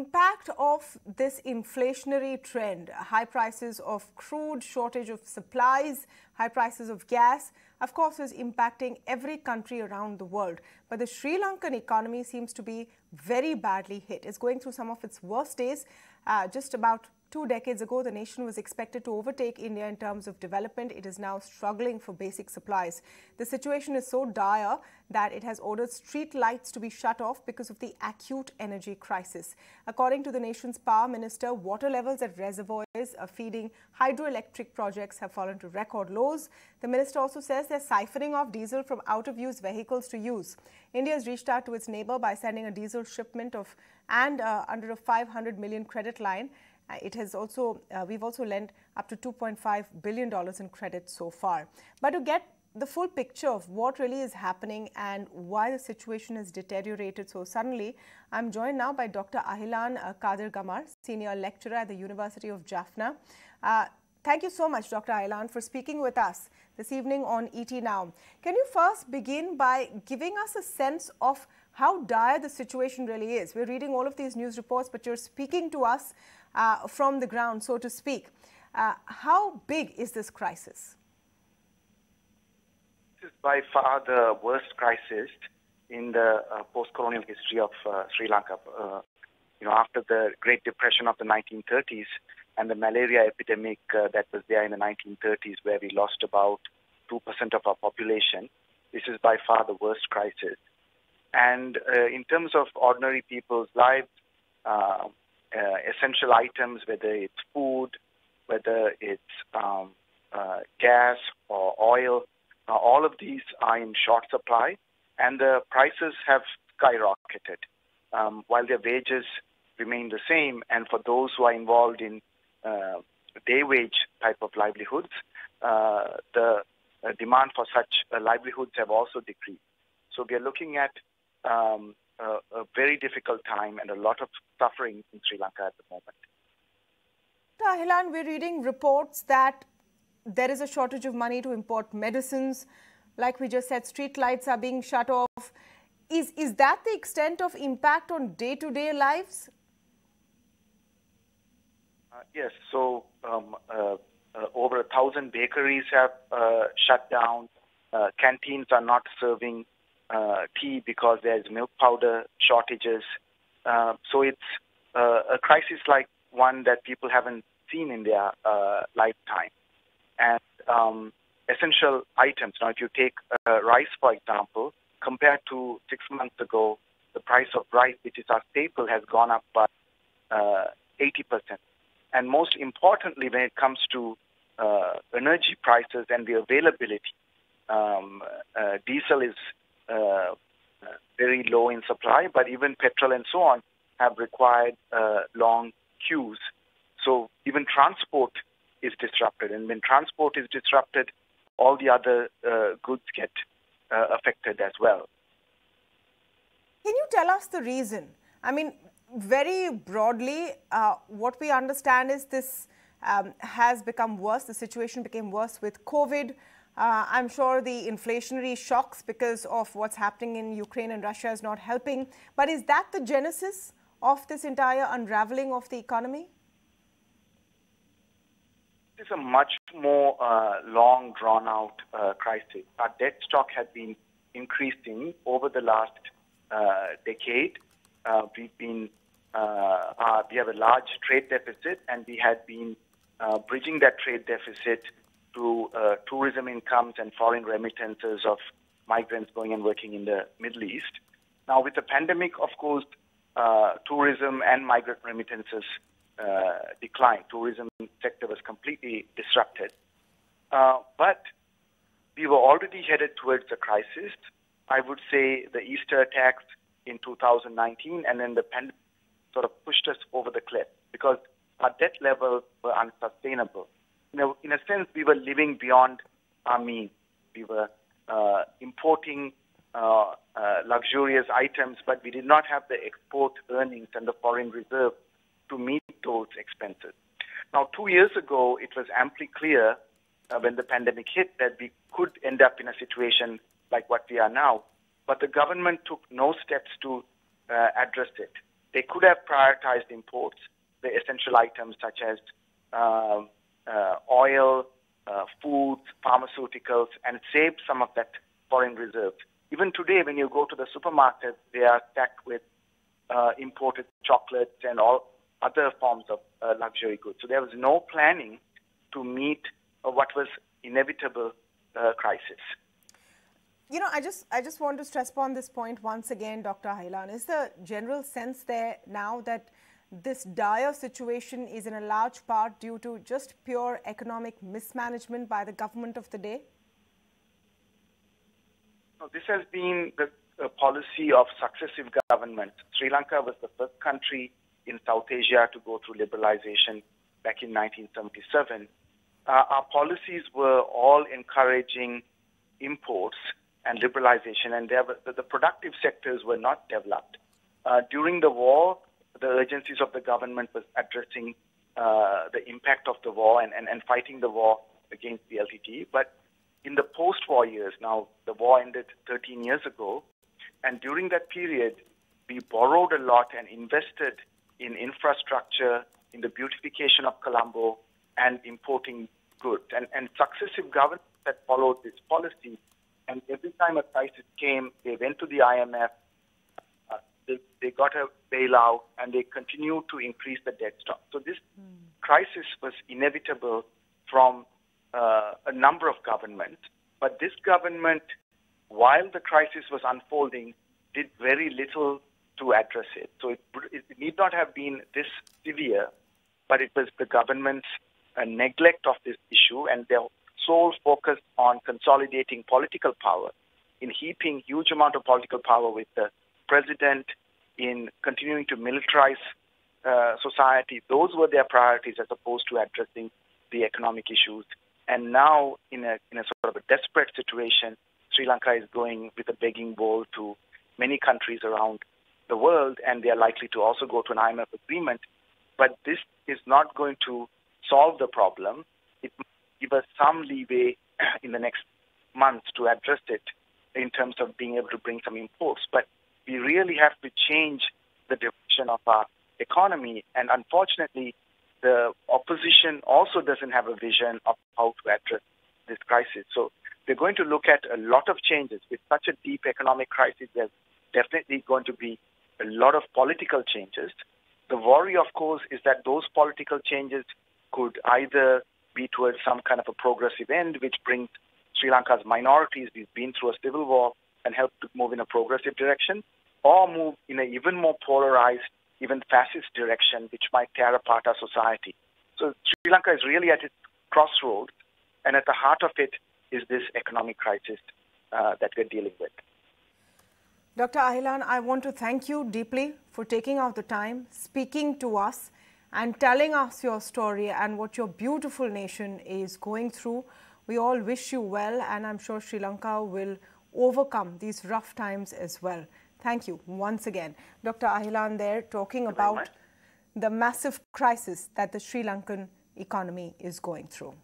impact of this inflationary trend, high prices of crude, shortage of supplies, high prices of gas, of course, is impacting every country around the world. But the Sri Lankan economy seems to be very badly hit. It's going through some of its worst days. Uh, just about Two decades ago, the nation was expected to overtake India in terms of development. It is now struggling for basic supplies. The situation is so dire that it has ordered street lights to be shut off because of the acute energy crisis. According to the nation's power minister, water levels at reservoirs are feeding hydroelectric projects have fallen to record lows. The minister also says they're siphoning off diesel from out-of-use vehicles to use. India has reached out to its neighbor by sending a diesel shipment of and uh, under a 500 million credit line. Uh, it has also, uh, we've also lent up to $2.5 billion in credit so far. But to get the full picture of what really is happening and why the situation has deteriorated so suddenly, I'm joined now by Dr. Ahilan uh, Kadirgamar, Senior Lecturer at the University of Jaffna. Uh, thank you so much, Dr. Ahilan, for speaking with us this evening on ET Now. Can you first begin by giving us a sense of how dire the situation really is? We're reading all of these news reports, but you're speaking to us uh, from the ground, so to speak. Uh, how big is this crisis? This is by far the worst crisis in the uh, post-colonial history of uh, Sri Lanka. Uh, you know, after the Great Depression of the 1930s and the malaria epidemic uh, that was there in the 1930s, where we lost about two percent of our population, this is by far the worst crisis. And in terms of ordinary people's lives, uh, essential items, whether it's food, whether it's um, uh, gas or oil, uh, all of these are in short supply, and the prices have skyrocketed. Um, while their wages remain the same, and for those who are involved in uh, day wage type of livelihoods, uh, the uh, demand for such livelihoods have also decreased. So we are looking at um, a, a very difficult time and a lot of suffering in Sri Lanka at the moment. Tahilan, we're reading reports that there is a shortage of money to import medicines. Like we just said, street lights are being shut off. Is, is that the extent of impact on day-to-day lives? Uh, yes. So um, uh, uh, over a thousand bakeries have uh, shut down. Uh, canteens are not serving uh, tea because there's milk powder shortages. Uh, so it's uh, a crisis like one that people haven't seen in their uh, lifetime. And um, essential items, now if you take uh, rice, for example, compared to six months ago, the price of rice, which is our staple, has gone up by 80%. And most importantly, when it comes to energy prices and the availability, um, diesel is uh, very low in supply, but even petrol and so on have required uh, long queues. So even transport is disrupted, and when transport is disrupted, all the other uh, goods get uh, affected as well. Can you tell us the reason? I mean, very broadly, uh, what we understand is this um, has become worse. The situation became worse with COVID. Uh, I'm sure the inflationary shocks because of what's happening in Ukraine and Russia is not helping. But is that the genesis of this entire unraveling of the economy? It's a much more uh, long, drawn out uh, crisis. Our debt stock has been increasing over the last uh, decade. Uh, we've been uh, we have a large trade deficit, and we had been bridging that trade deficit to uh, tourism incomes and foreign remittances of migrants going and working in the Middle East. Now, with the pandemic, of course, uh, tourism and migrant remittances uh, declined. Tourism sector was completely disrupted. Uh, but we were already headed towards a crisis. I would say the Easter attacks in 2019 and then the pandemic sort of pushed us over the cliff because our debt levels were unsustainable know, in a sense, we were living beyond our means. We were uh, importing uh, uh, luxurious items, but we did not have the export earnings and the foreign reserve to meet those expenses. Now, two years ago, it was amply clear uh, when the pandemic hit that we could end up in a situation like what we are now, but the government took no steps to uh, address it. they could have prioritized imports, the essential items such as uh, oil, uh, foods, pharmaceuticals, and saved some of that foreign reserves. Even today, when you go to the supermarket, they are stacked with uh, imported chocolates and all other forms of uh, luxury goods. So there was no planning to meet uh, what was inevitable uh, crisis. You know, I just I just want to stress upon this point once again, Dr. Ahilan. Is the general sense there now that this dire situation is in a large part due to just pure economic mismanagement by the government of the day? This has been the uh, policy of successive governments. Sri Lanka was the first country in South Asia to go through liberalization back in 1977. Uh, our policies were all encouraging imports and liberalization, and were, the productive sectors were not developed. Uh, during the war, the agencies of the government was addressing uh, the impact of the war and, and, and fighting the war against the LTTE. But in the post-war years, now the war ended 13 years ago, and during that period, we borrowed a lot and invested in infrastructure, in the beautification of Colombo, and importing goods. And, and successive governments that followed this policy, and every time a crisis came, they went to the IMF, they, they got a bailout, and they continued to increase the debt stock. So this mm. crisis was inevitable from uh, a number of governments. But this government, while the crisis was unfolding, did very little to address it. So it, it need not have been this severe, but it was the government's uh, neglect of this issue and their sole focus on consolidating political power, in heaping huge amount of political power with the president, in continuing to militarize uh, society. Those were their priorities as opposed to addressing the economic issues. And now, in a, in a sort of a desperate situation, Sri Lanka is going with a begging bowl to many countries around the world, and they are likely to also go to an IMF agreement. But this is not going to solve the problem. It give us some leeway in the next months to address it in terms of being able to bring some imports. But we really have to change the direction of our economy. And unfortunately, the opposition also doesn't have a vision of how to address this crisis. So we're going to look at a lot of changes. With such a deep economic crisis, there's definitely going to be a lot of political changes. The worry, of course, is that those political changes could either be towards some kind of a progressive end, which brings Sri Lanka's minorities, we've been through a civil war, and help to move in a progressive direction, or move in an even more polarized, even fascist direction, which might tear apart our society. So Sri Lanka is really at its crossroads, and at the heart of it is this economic crisis uh, that we're dealing with. Dr. Ahilan, I want to thank you deeply for taking out the time, speaking to us, and telling us your story and what your beautiful nation is going through. We all wish you well, and I'm sure Sri Lanka will overcome these rough times as well. Thank you once again. Dr. Ahilan there talking about the massive crisis that the Sri Lankan economy is going through.